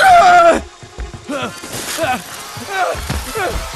Ah! ah! ah! ah!